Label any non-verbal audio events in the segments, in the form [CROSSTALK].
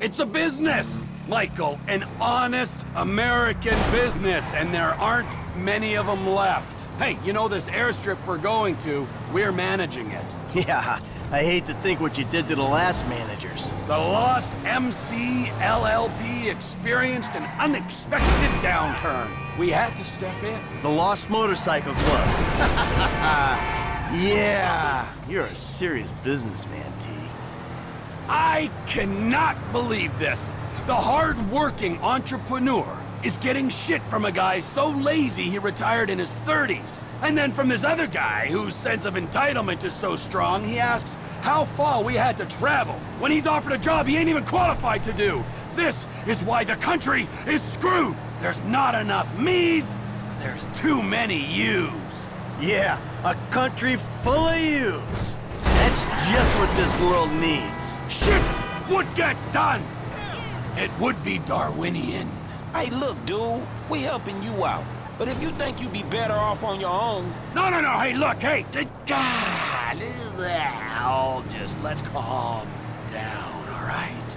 It's a business, Michael. An honest American business, and there aren't many of them left. Hey, you know this airstrip we're going to, we're managing it. [LAUGHS] Yeah, I hate to think what you did to the last managers. The Lost MC LLP experienced an unexpected downturn. We had to step in. The Lost Motorcycle Club. [LAUGHS] yeah, you're a serious businessman, T. I cannot believe this. The hard-working entrepreneur is getting shit from a guy so lazy he retired in his 30s. And then from this other guy whose sense of entitlement is so strong, he asks how far we had to travel when he's offered a job he ain't even qualified to do. This is why the country is screwed. There's not enough me's, there's too many you's. Yeah, a country full of yous. That's just what this world needs. Shit would get done. It would be Darwinian. Hey, look, dude, we helping you out. But if you think you'd be better off on your own... No, no, no, hey, look, hey, God, is that? Oh, just let's calm down, all right?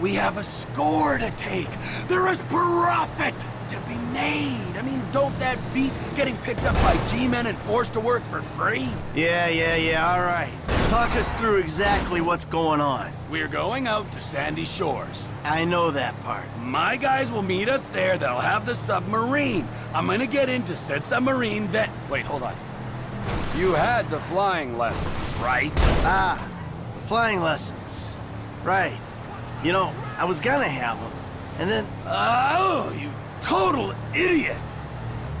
We have a score to take. There is profit to be made. I mean, don't that beat getting picked up by G-men and forced to work for free? Yeah, yeah, yeah, all right. Talk us through exactly what's going on. We're going out to Sandy Shores. I know that part. My guys will meet us there. They'll have the submarine. I'm gonna get into said submarine that... Wait, hold on. You had the flying lessons, right? Ah, the flying lessons. Right. You know, I was gonna have them, and then... Oh, you total idiot!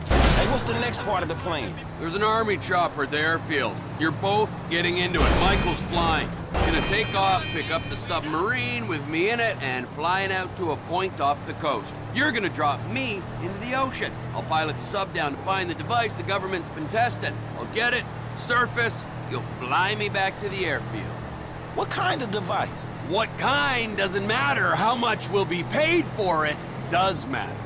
Hey, what's the next part of the plane? There's an army chopper at the airfield. You're both getting into it. Michael's flying. Gonna take off, pick up the submarine with me in it, and flying out to a point off the coast. You're gonna drop me into the ocean. I'll pilot the sub down to find the device the government's been testing. I'll get it, surface, you'll fly me back to the airfield. What kind of device? What kind doesn't matter. How much will be paid for it does matter.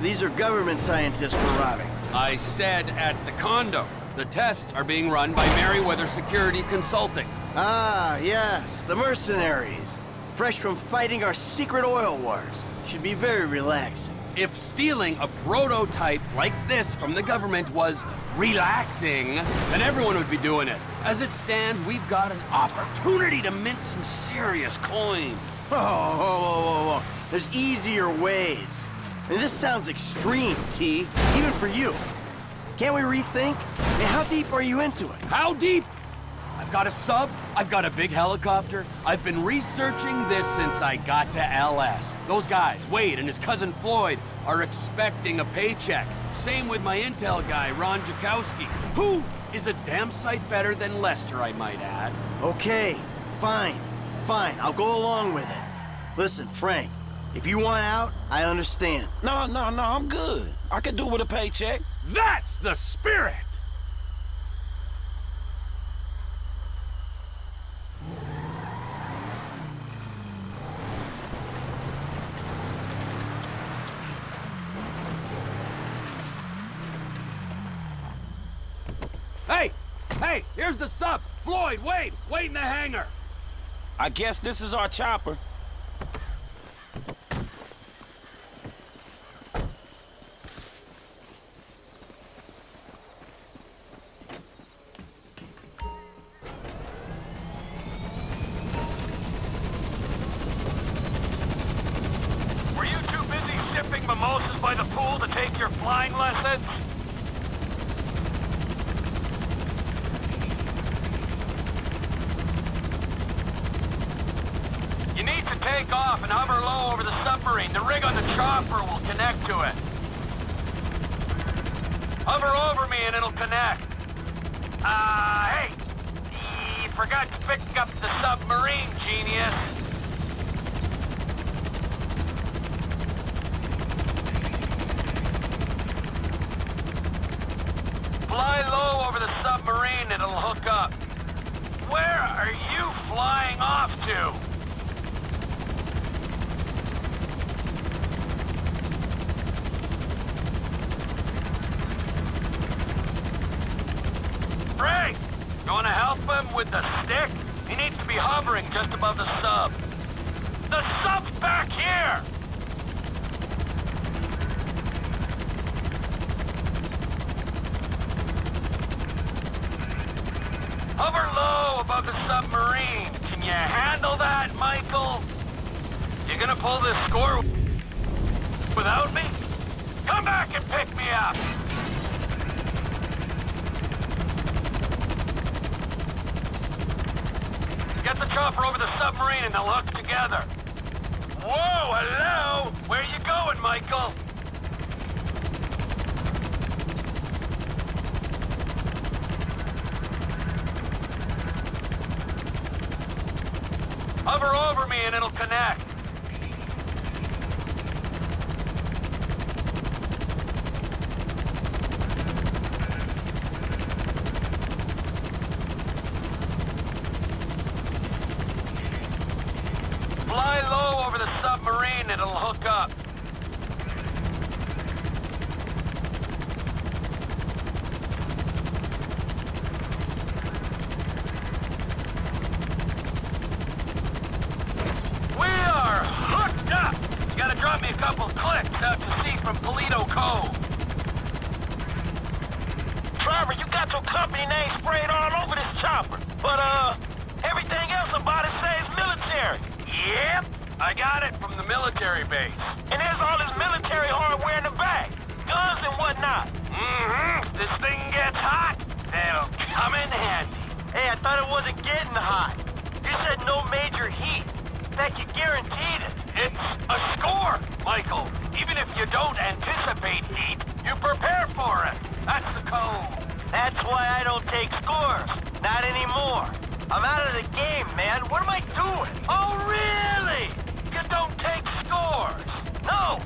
These are government scientists we're robbing. I said at the condo. The tests are being run by Merryweather Security Consulting. Ah, yes, the mercenaries. Fresh from fighting our secret oil wars. Should be very relaxing. If stealing a prototype like this from the government was relaxing, then everyone would be doing it. As it stands, we've got an opportunity to mint some serious coin. [LAUGHS] Oh, whoa, whoa, whoa, whoa. There's easier ways. And this sounds extreme, T, even for you. Can't we rethink? I mean, how deep are you into it? How deep? I've got a sub, I've got a big helicopter. I've been researching this since I got to LS. Those guys, Wade and his cousin Floyd, are expecting a paycheck. Same with my intel guy, Ron Jakowski, who is a damn sight better than Lester, I might add. Okay, fine, fine, I'll go along with it. Listen, Frank, if you want out, I understand. No, no, no, I'm good. I can do with a paycheck. That's the spirit! Hey! Hey, here's the sub! Floyd, wait! Wait in the hangar! I guess this is our chopper. Were you too busy sipping mimosas by the pool to take your flying lessons? You need to take off and hover low over the submarine. The rig on the chopper will connect to it. Hover over me and it'll connect. Uh, hey! You forgot to pick up the submarine, genius. Fly low over the submarine, it'll hook up. Where are you flying off to? with the stick? He needs to be hovering just above the sub. The sub's back here! Hover low above the submarine. Can you handle that, Michael? You're gonna pull this score without me? Come back and pick me up! Get the chopper over the submarine and they'll hook together. Whoa, hello! Where you going, Michael? Hover over me and it'll connect. Fly low over the submarine, it'll hook up. We are hooked up! You gotta drop me a couple clicks out to sea from Paleto Cove. Trevor, you got your company name sprayed all over this chopper. But, uh, everything else about it says military. Yep, I got it from the military base. And there's all this military hardware in the back. Guns and whatnot. Mm-hmm. If this thing gets hot, it'll come in handy. Hey, I thought it wasn't getting hot. You said no major heat. That you guaranteed it. It's a score, Michael. Even if you don't anticipate heat, you prepare for it. That's the code. That's why I don't take scores. Not anymore. I'm out of the game, man. What am I doing? Oh, really? You don't take scores? No,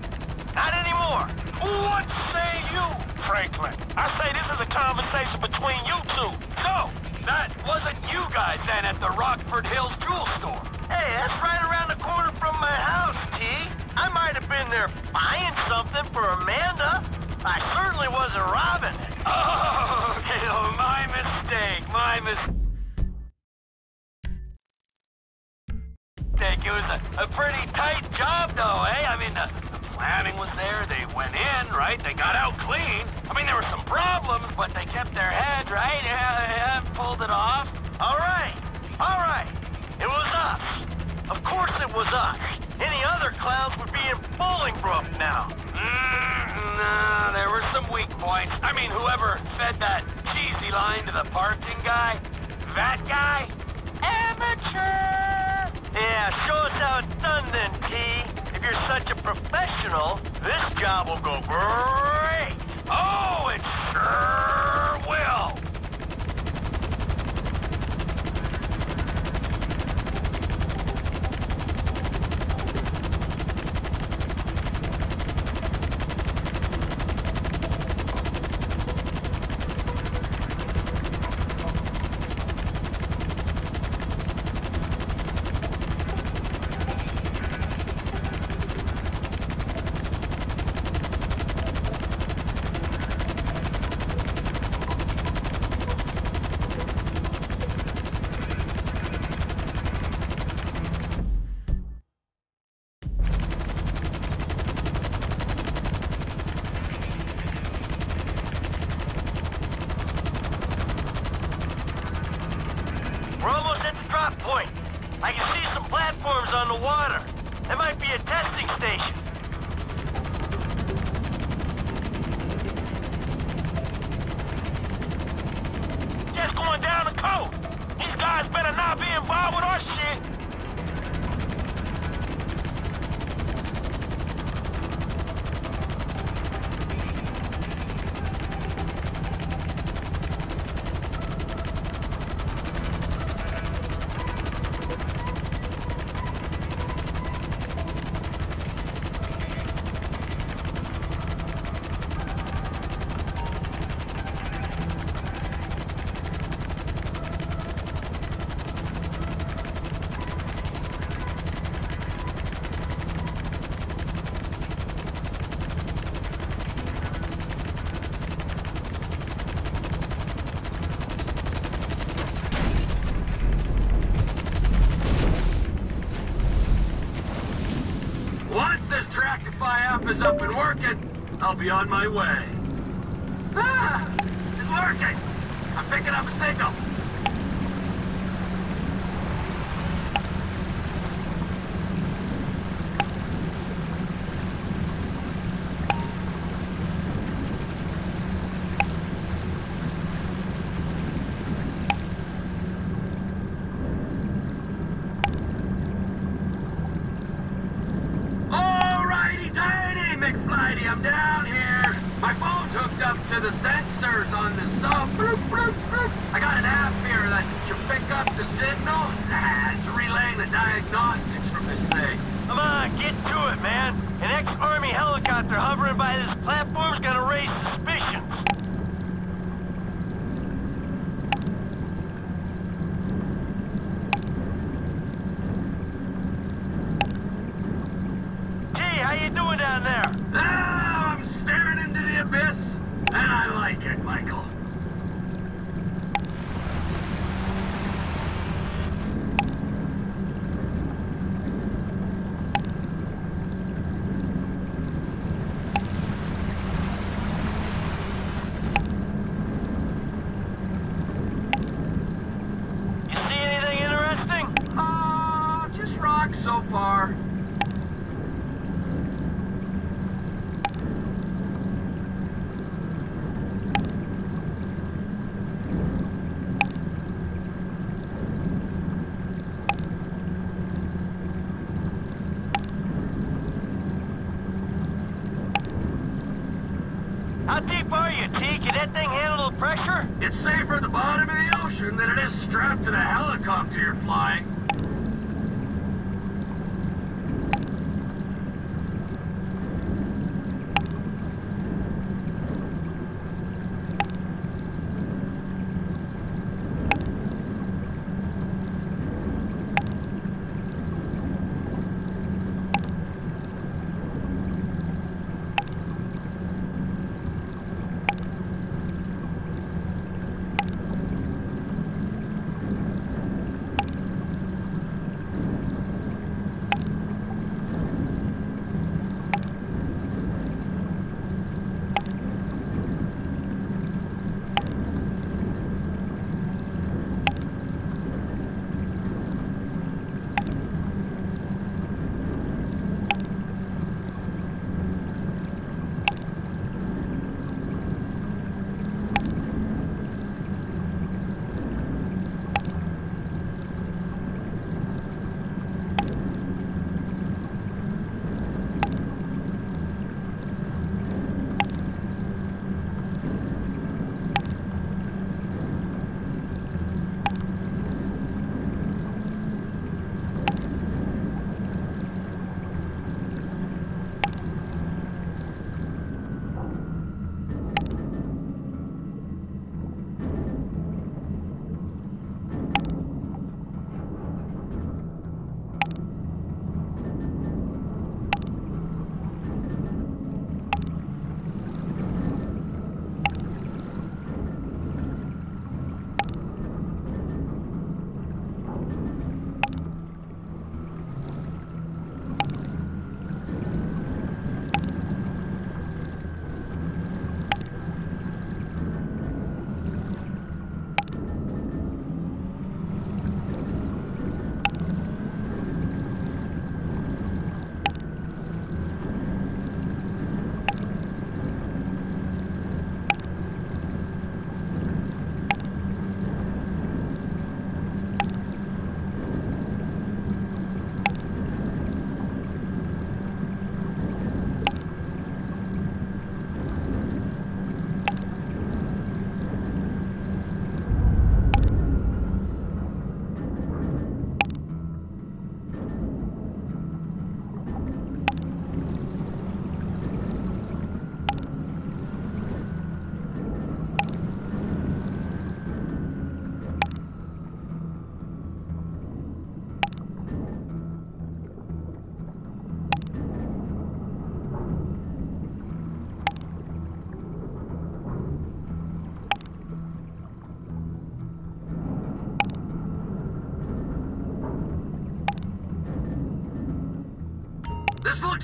not anymore. What say you, Franklin? I say this is a conversation between you two. So, that wasn't you guys then at the Rockford Hills jewel store. Hey, that's right around the corner from my house, T. I might have been there buying something for Amanda. I certainly wasn't robbing it. [LAUGHS] Oh, okay, oh, my mistake, my mistake. Planning was there. They went in, right? They got out clean. I mean, there were some problems, but they kept their heads, right? Yeah, yeah, pulled it off. All right, all right. It was us. Of course it was us. Any other clowns would be in Bolingbroke now. Mm, no, there were some weak points. I mean, whoever fed that cheesy line to the parking guy, that guy, amateur. Yeah, show us how it's done then, T. If you're such professional, this job will go great. Oh, it sure I'll be on my way. Ah! It's working! I'm picking up a signal. Alrighty, tiny McFlighty, I'm down! The sensors on the sub. I got an app here that should pick up the signal. Ah, it's relaying the diagnostics from this thing. Come on, get to it, man. An ex-army helicopter hovering by this platform's gonna raise suspicions. Gee, how you doing down there? Ah, I'm staring into the abyss, and I like it, Michael.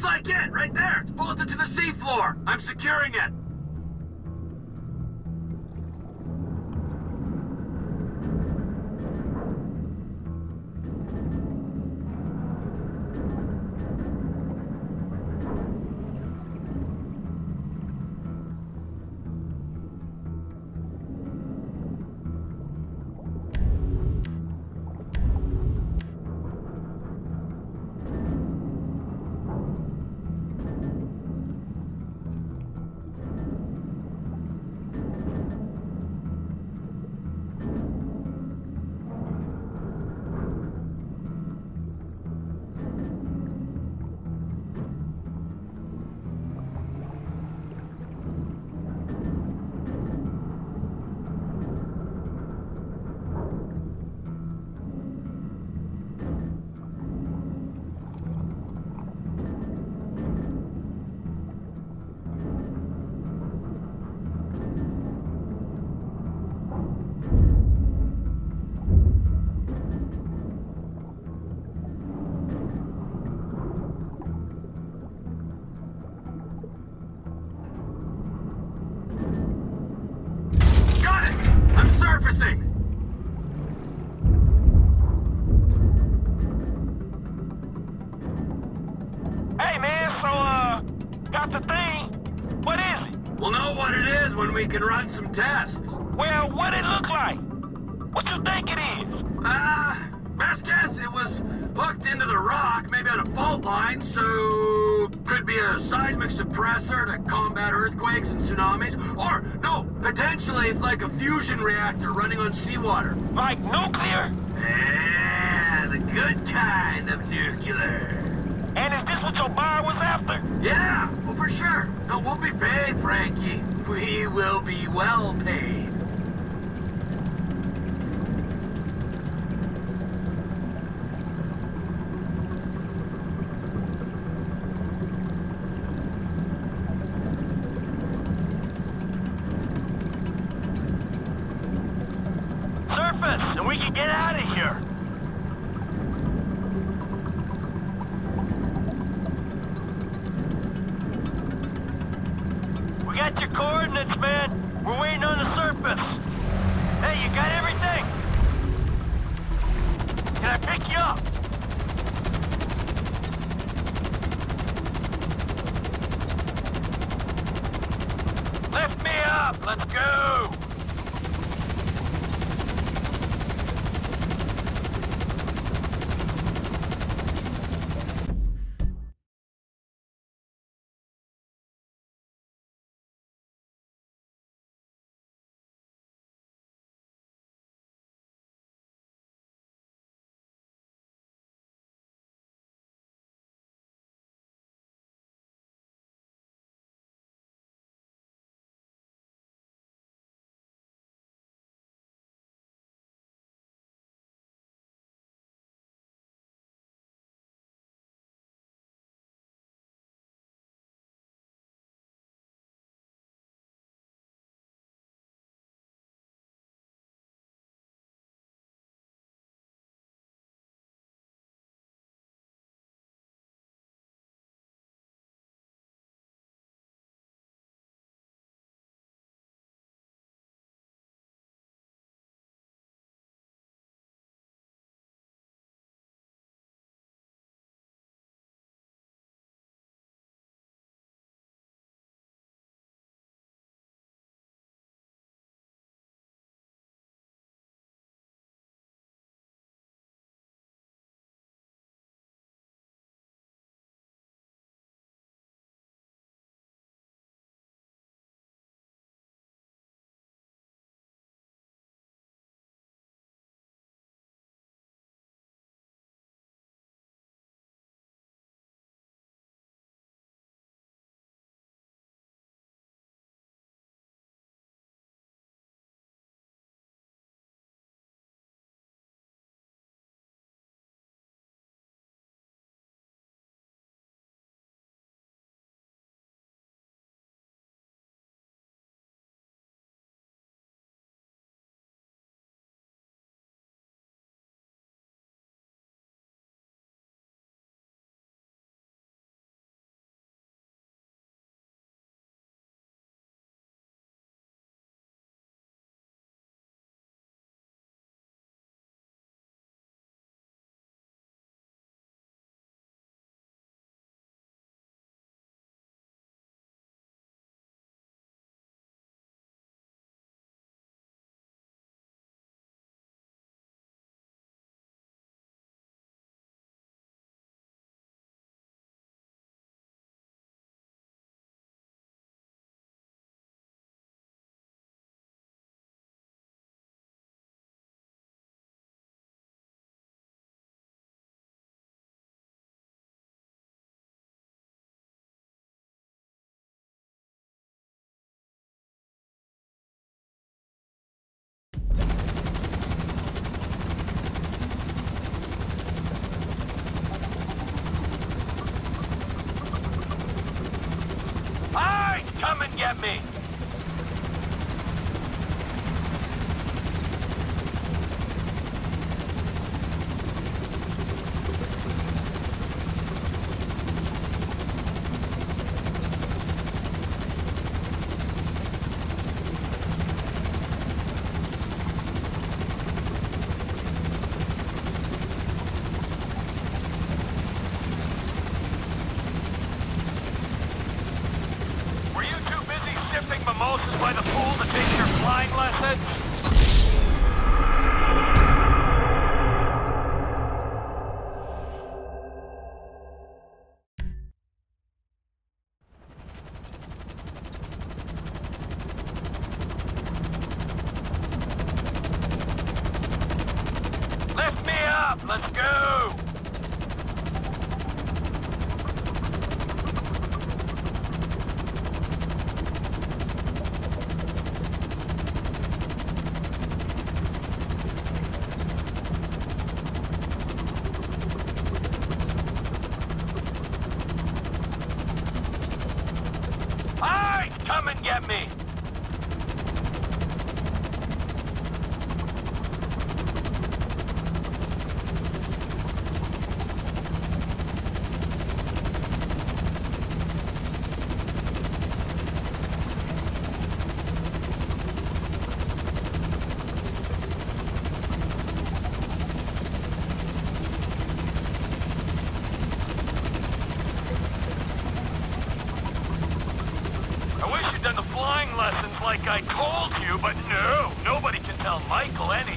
Looks like it, right there. It's bolted to the seafloor. I'm securing it. Some tests. Well, what it look like? What do you think it is? Ah, best guess it was hooked into the rock, maybe on a fault line, so could be a seismic suppressor to combat earthquakes and tsunamis, or no, potentially it's like a fusion reactor running on seawater. Like nuclear? Yeah, the good kind of nuclear. This what your buyer was after? Yeah, well for sure. No, we'll be paid, Frankie. We will be well paid. Surface, and we can get out of here. We got your coordinates, man. We're waiting on the surface. Hey, you got everything? Can I pick you up? Lift me up. Let's go. Me! 在。I told you, but no, nobody can tell Michael anything.